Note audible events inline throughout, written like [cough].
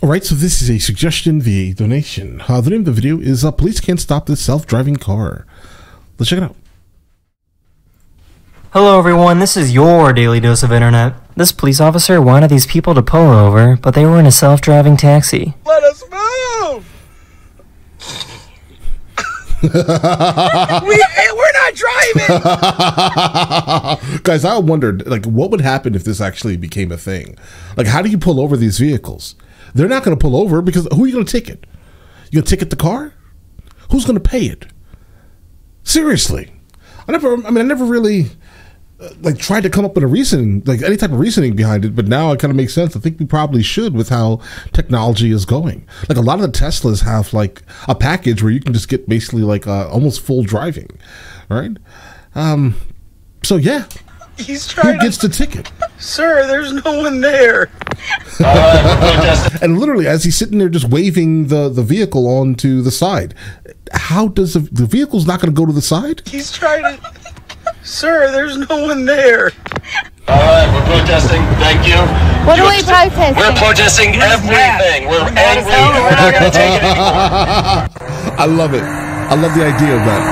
Alright, so this is a suggestion via donation. Uh, the name of the video is uh, Police Can't Stop This Self-Driving Car. Let's check it out. Hello everyone, this is your daily dose of internet. This police officer wanted these people to pull over, but they were in a self-driving taxi. Let us move! [laughs] we, we're not driving! [laughs] Guys, I wondered, like, what would happen if this actually became a thing? Like, how do you pull over these vehicles? They're not going to pull over because who are you going to ticket? You're going to ticket the car? Who's going to pay it? Seriously. I never, I mean, I never really uh, like tried to come up with a reason, like any type of reasoning behind it, but now it kind of makes sense. I think we probably should with how technology is going. Like a lot of the Teslas have like a package where you can just get basically like uh, almost full driving, right? Um, so yeah, He's trying who gets the ticket? Sir, there's no one there. Uh, and literally, as he's sitting there just waving the, the vehicle onto the side, how does the, the vehicle's not going to go to the side? He's trying to. Sir, there's no one there. All right, we're protesting. Thank you. What You are we understand- protesting? We're protesting everything. We're angry. and We're not going to take it anymore. [laughs] I love it. I love the idea of that.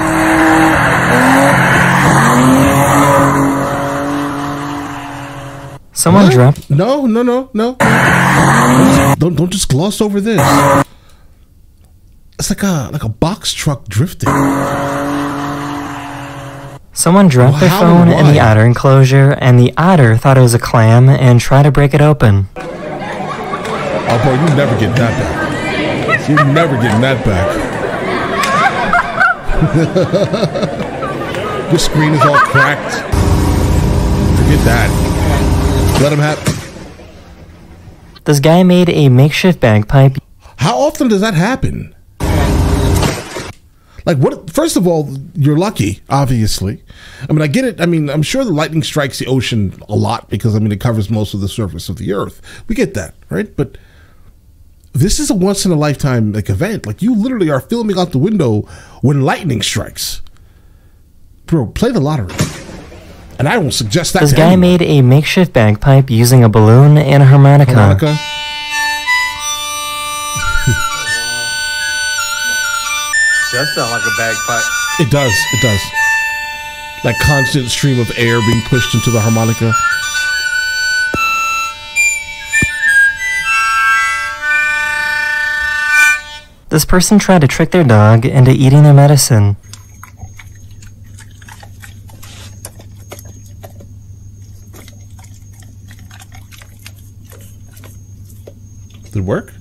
Someone What? dropped No, no, no, no. Don't don't just gloss over this. It's like a like a box truck drifting. someone dropped their phone in the otter enclosure, and the otter thought it was a clam and tried to break it open. Oh boy, you never get that back. You're never getting that back. [laughs] Your screen is all cracked. Forget that. Let him have. This guy made a makeshift bagpipe How often does that happen? Like what? First of all, you're lucky. Obviously, I mean, I get it. I mean, I'm sure the lightning strikes the ocean a lot because I mean it covers most of the surface of the earth. We get that, right? But this is a once in a lifetime like event. Like you literally are filming out the window when lightning strikes. Bro, play the lottery. And I won't suggest that. This to guy anyone. made a makeshift bagpipe using a balloon and a harmonica. Monica. Does [laughs] sound like a bagpipe. It does. It does. Like constant stream of air being pushed into the harmonica. This person tried to trick their dog into eating their medicine. Did it work?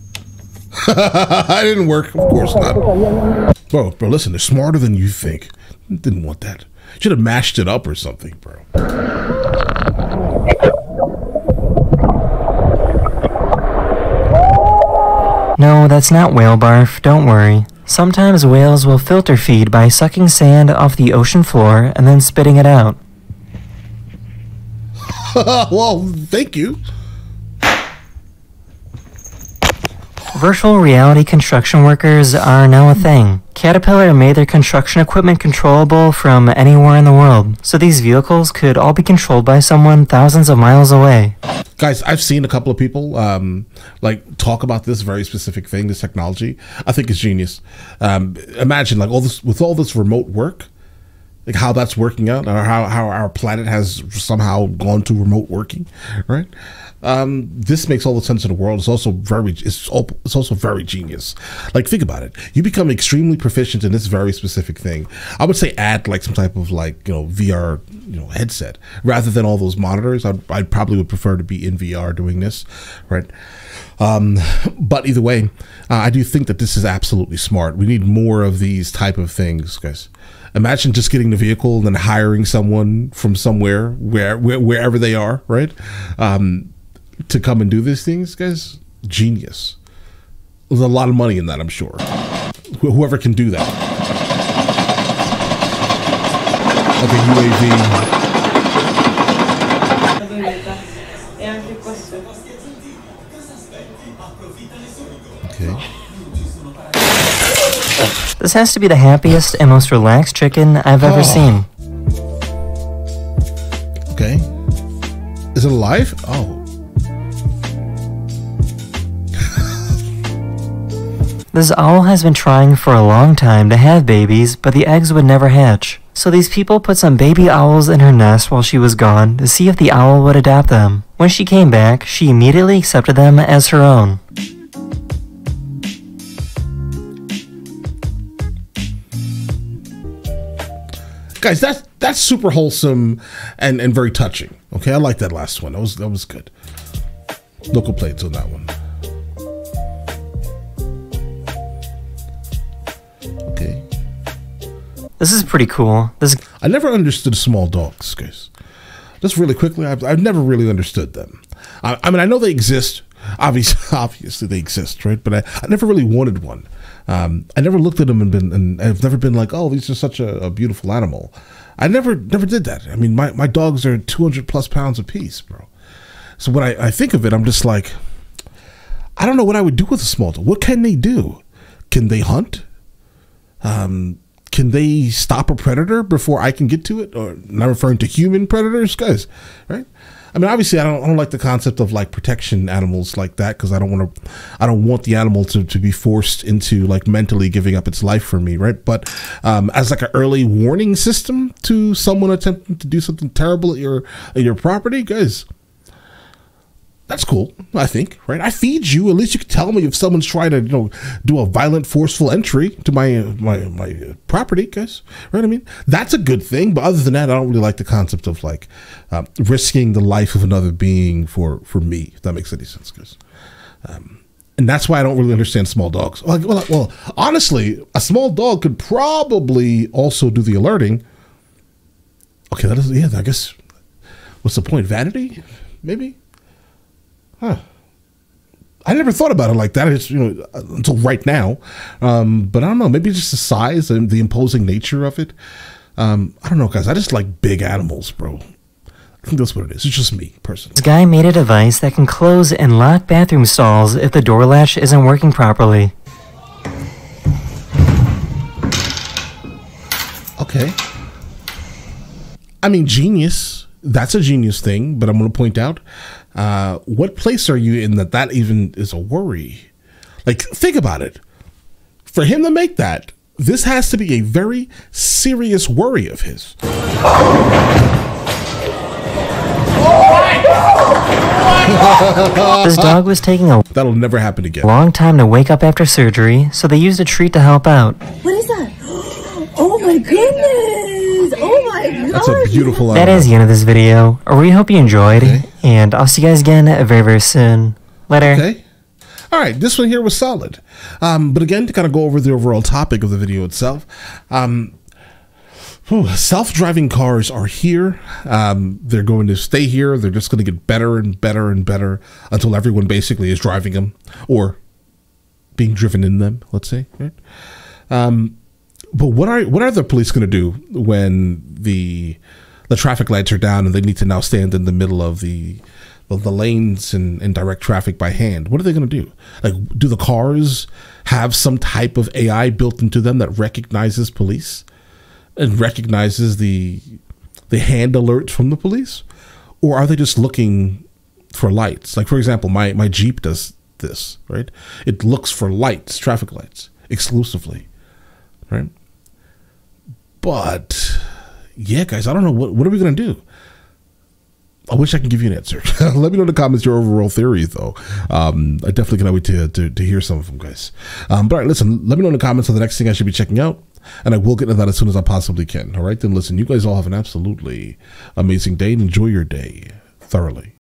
[laughs] I didn't work. Of course not. Bro, bro, listen, they're smarter than you think. Didn't want that. Should have mashed it up or something, bro. No, that's not whale barf, don't worry. Sometimes whales will filter feed by sucking sand off the ocean floor and then spitting it out. [laughs] well, thank you. Virtual reality construction workers are now a thing. Caterpillar made their construction equipment controllable from anywhere in the world, so these vehicles could all be controlled by someone thousands of miles away. Guys, I've seen a couple of people um, like talk about this very specific thing, this technology. I think it's genius. Um, imagine like all this with all this remote work, like how that's working out, or how, how our planet has somehow gone to remote working, right? Um, this makes all the sense in the world. It's also very, it's, it's also very genius. Like think about it. You become extremely proficient in this very specific thing. I would say add like some type of like you know VR you know headset rather than all those monitors. I'd, I probably would prefer to be in VR doing this, right? Um, but either way, uh, I do think that this is absolutely smart. We need more of these type of things, guys. Imagine just getting the vehicle and then hiring someone from somewhere, where, where wherever they are, right, um, to come and do these things, guys. Genius. There's a lot of money in that, I'm sure. Wh- whoever can do that, like a UAV. Okay. This has to be the happiest and most relaxed chicken I've ever Oh. seen. Okay. Is it alive? Oh. This owl has been trying for a long time to have babies, but the eggs would never hatch. So these people put some baby owls in her nest while she was gone to see if the owl would adopt them. When she came back, she immediately accepted them as her own. Guys, that's that's super wholesome and, and very touching. Okay, I like that last one. That was that was good. Local plates on that one. Okay. This is pretty cool. This I never understood small dogs, guys. Just really quickly, I've, I've never really understood them. I, I mean, I know they exist. Obviously, [laughs] obviously they exist, right? But I, I never really wanted one. Um, I never looked at them and been, and I've never been like, oh, these are such a, a beautiful animal. I never, never did that. I mean, my, my dogs are 200 plus pounds apiece, bro. So when I, I think of it, I'm just like, I don't know what I would do with a small dog. What can they do? Can they hunt? Um, can they stop a predator before I can get to it? Or not referring to human predators, guys, right? I mean, obviously, I don't, I don't like the concept of like protection animals like that because I don't want to, I don't want the animal to, to be forced into like mentally giving up its life for me, right? But um, as like an early warning system to someone attempting to do something terrible at your at your property, guys, that's cool. I think, right? I feed you. At least you can tell me if someone's trying to, you know, do a violent, forceful entry to my my my property, guys. Right? I mean, that's a good thing. But other than that, I don't really like the concept of like um, risking the life of another being for for me. If that makes any sense, guys. Um, and that's why I don't really understand small dogs. Well, well, well, honestly, a small dog could probably also do the alerting. Okay, that is yeah. I guess. What's the point? Vanity, maybe. Huh. I never thought about it like that. It's you know until right now, um, but I don't know. Maybe just the size and the imposing nature of it. Um, I don't know, guys. I just like big animals, bro. I think that's what it is. It's just me, personally. This guy made a device that can close and lock bathroom stalls if the door latch isn't working properly. Okay. I mean, genius. That's a genius thing, but I'm going to point out uh, what place are you in that that even is a worry? Like, think about it. For him to make that, this has to be a very serious worry of his. This dog was taking a That'll never happen again. long time to wake up after surgery, so they used a treat to help out. What is that? Oh my goodness! Oh my god! That's a beautiful That is the end of this video. We hope you enjoyed, Okay. And I'll see you guys again very, very soon. Later. Okay. All right, this one here was solid. Um, but again, to kind of go over the overall topic of the video itself, um, self-driving cars are here. Um, they're going to stay here. They're just going to get better and better and better until everyone basically is driving them or being driven in them. Let's say. Right? Um, but what are what are the police going to do when the the traffic lights are down and they need to now stand in the middle of the the, the lanes and, and direct traffic by hand? What are they going to do? Like, do the cars have some type of AI built into them that recognizes police and recognizes the the hand alerts from the police, or are they just looking for lights? Like, for example, my my Jeep does this, right? It looks for lights, traffic lights, exclusively, right? But yeah, guys, I don't know what what are we gonna do. I wish I can give you an answer. [laughs] Let me know in the comments your overall theories, though. Um, I definitely cannot wait to, to, to hear some of them, guys. Um, but all right, listen, let me know in the comments on the next thing I should be checking out, and I will get into that as soon as I possibly can. All right, then listen, you guys all have an absolutely amazing day and enjoy your day thoroughly.